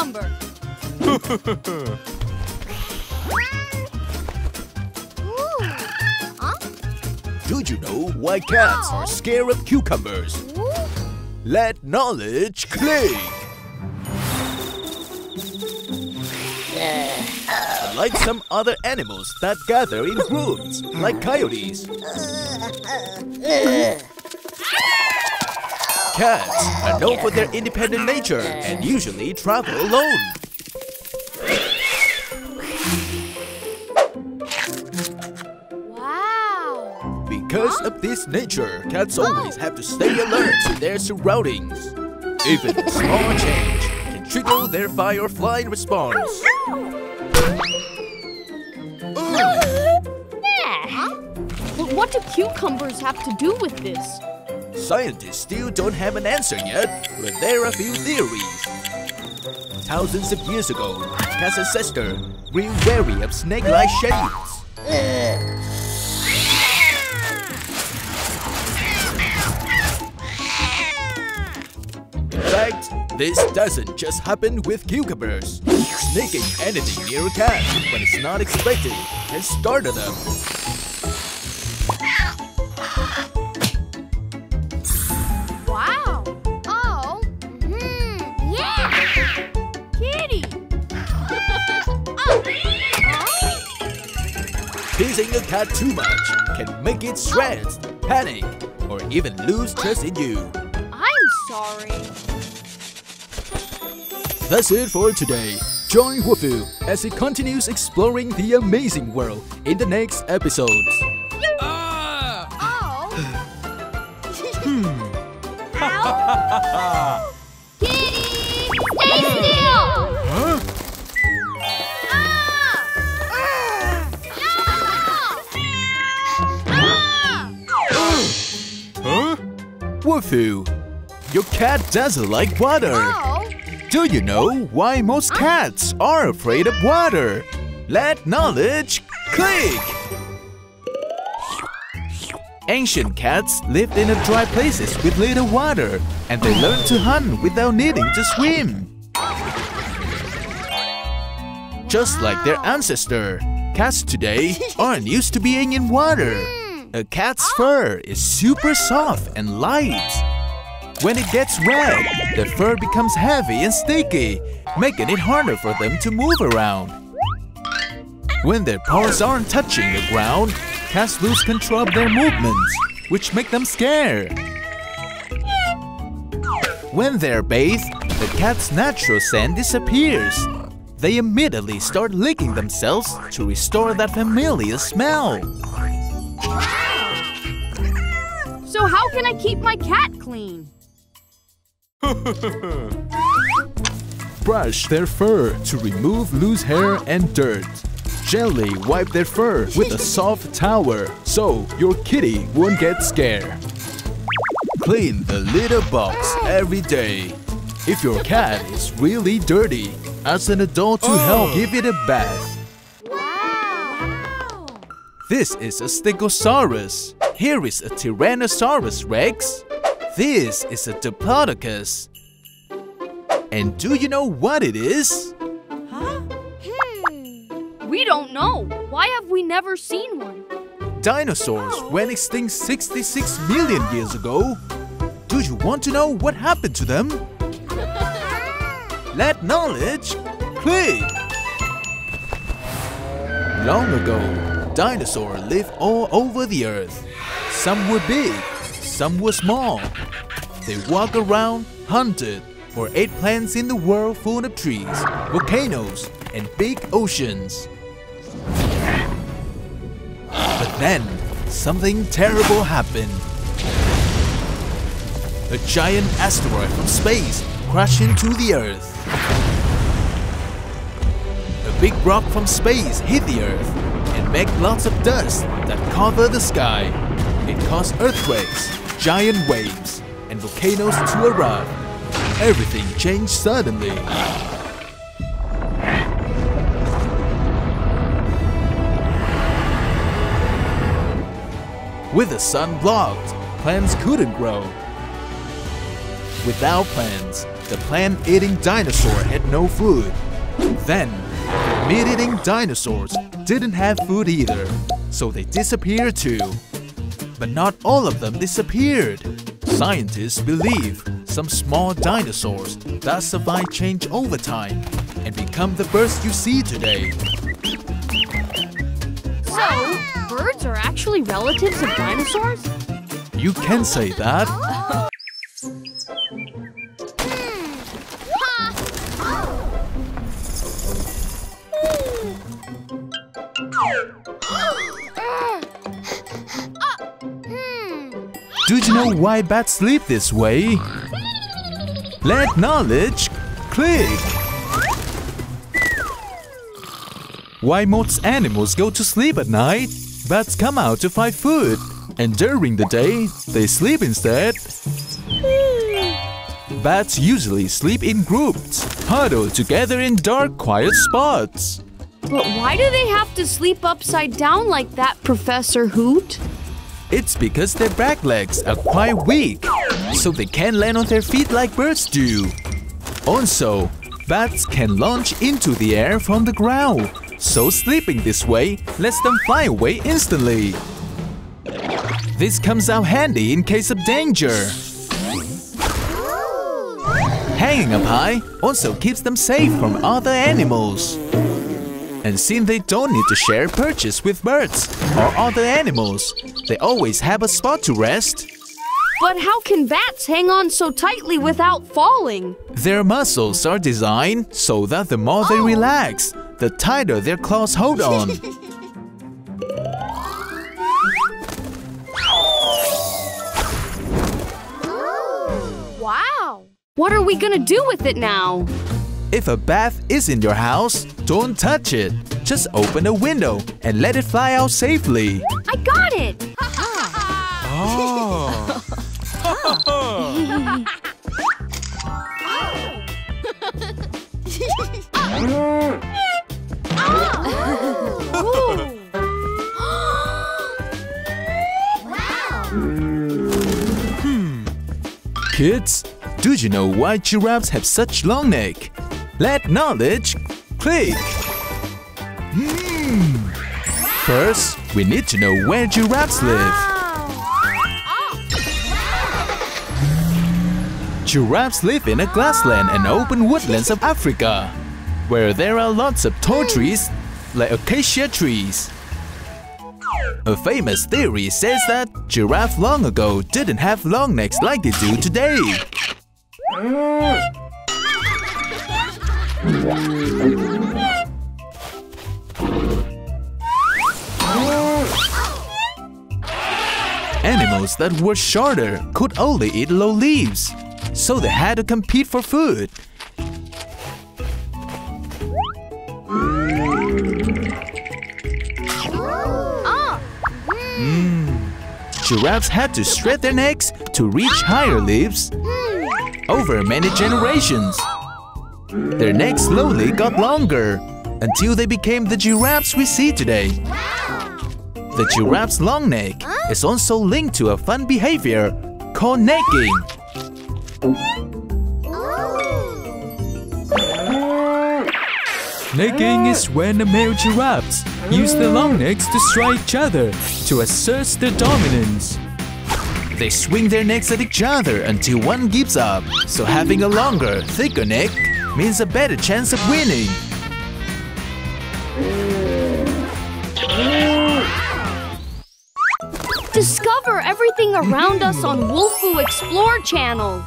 Do you know why cats are scared of cucumbers? Let knowledge click! Like some other animals that gather in groups, like coyotes. Uh, uh, uh. Cats are known for their independent nature and usually travel alone. Wow. Because of this nature, cats always have to stay alert to their surroundings. Even a small change can trigger their fight or flight response. But what do cucumbers have to do with this? Scientists still don't have an answer yet, but there are a few theories. Thousands of years ago, cat's ancestor grew wary of snake-like shapes. In fact, this doesn't just happen with cucumbers. Sneaking anything near a cat when it's not expected can startle them. Teasing a cat too much can make it stressed, panic, or even lose trust in you. I'm sorry. That's it for today. Join Wolfoo as he continues exploring the amazing world in the next episodes. Ah! Hmm. Oh. Kitty, stay still. Huh? Wolfoo, your cat doesn't like water. Oh. Do you know why most cats are afraid of water? Let knowledge click! Ancient cats lived in dry places with little water, and they learned to hunt without needing to swim. Just like their ancestor, cats today aren't used to being in water. A cat's fur is super soft and light. When it gets wet, the fur becomes heavy and sticky, making it harder for them to move around. When their paws aren't touching the ground, cats lose control of their movements, which make them scared. When they're bathed, the cat's natural scent disappears. They immediately start licking themselves to restore that familiar smell. So how can I keep my cat clean? Brush their fur to remove loose hair and dirt. Gently wipe their fur with a soft towel so your kitty won't get scared. Clean the litter box every day. If your cat is really dirty, ask an adult to help oh. give it a bath. This is a Stegosaurus. Here is a Tyrannosaurus Rex. This is a Diplodocus. And do you know what it is? Huh? Hmm. We don't know. Why have we never seen one? Dinosaurs oh. went extinct 66 million years ago. Do you want to know what happened to them? Let knowledge click! Long ago, dinosaurs lived all over the earth. Some were big, some were small. They walked around, hunted, or ate plants in the world full of trees, volcanoes, and big oceans. But then, something terrible happened. A giant asteroid from space crashed into the Earth. A big rock from space hit the Earth made lots of dust that covered the sky. It caused earthquakes, giant waves, and volcanoes to erupt. Everything changed suddenly. With the sun blocked, plants couldn't grow. Without plants, the plant-eating dinosaur had no food. Then, the meat-eating dinosaurs didn't have food either, so they disappeared too. But not all of them disappeared. Scientists believe some small dinosaurs that survive change over time and become the birds you see today. So, birds are actually relatives of dinosaurs? You can say that. Oh. Do you know why bats sleep this way? Let knowledge click. Why most animals go to sleep at night? Bats come out to find food, and during the day, they sleep instead. Bats usually sleep in groups, huddled together in dark, quiet spots. But why do they have to sleep upside down like that, Professor Hoot? It's because their back legs are quite weak, so they can't land on their feet like birds do. Also, bats can launch into the air from the ground, so sleeping this way lets them fly away instantly. This comes out handy in case of danger. Hanging up high also keeps them safe from other animals. And since they don't need to share purchase with birds or other animals, they always have a spot to rest. But how can bats hang on so tightly without falling? Their muscles are designed so that the more they oh. relax, the tighter their claws hold on. Wow! What are we gonna do with it now? If a bath is in your house, don't touch it. Just open a window and let it fly out safely. I got it! Oh. Kids, do you know why giraffes have such long neck? Let knowledge click. Hmm. First, we need to know where giraffes live. Giraffes live in a grassland and open woodlands of Africa, where there are lots of tall trees like acacia trees. A famous theory says that giraffes long ago didn't have long necks like they do today. Animals that were shorter could only eat low leaves, so they had to compete for food. Hmm. Giraffes had to stretch their necks to reach higher leaves over many generations. Their necks slowly got longer until they became the giraffes we see today. The giraffe's long neck is also linked to a fun behavior called necking. Oh. Necking is when the male giraffes use their long necks to strike each other to assert their dominance. They swing their necks at each other until one gives up, so having a longer, thicker neck means a better chance of winning. Discover everything around us on Wolfoo Explore channel.